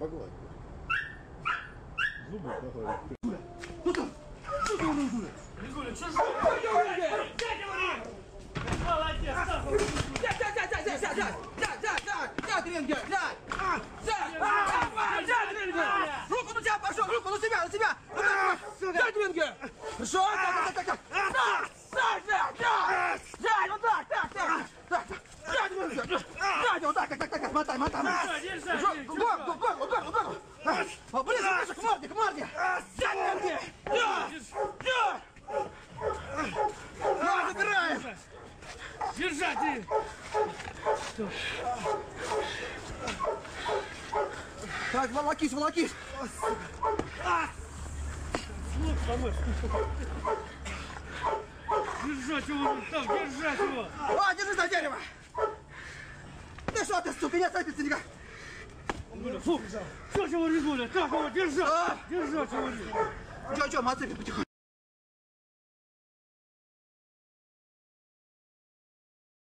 Погладь. Зубы погладь. Дуля! Ну там! Ну там, ну Дуля! Дуля, что же? Молодец! Сядь, сядь, сядь, сядь, сядь, сядь, сядь! Сядь, сядь, сядь, Ренгер, сядь! Сядь! Сядь, Ренгер! Руку на тебя пошел, руку на себя, на себя! Сядь, Ренгер! Хорошо? Так, так, так, так! Так! Сядь, сядь, сядь! Сядь, вот так, так, так! Так, так! Сядь, Ренгер! Сядь, вот так, так, так, так! Мотай, мотай, мотай! Держи, держи! Держать! Так, волокись, волокись. Держать его! Так, держать его! А, держи за дерево. Ты что ты, сука, не отцепится никак. Фу! Что его Регуля? Так его держать! А! Держать его! Че, че, мы отцепим потихоньку.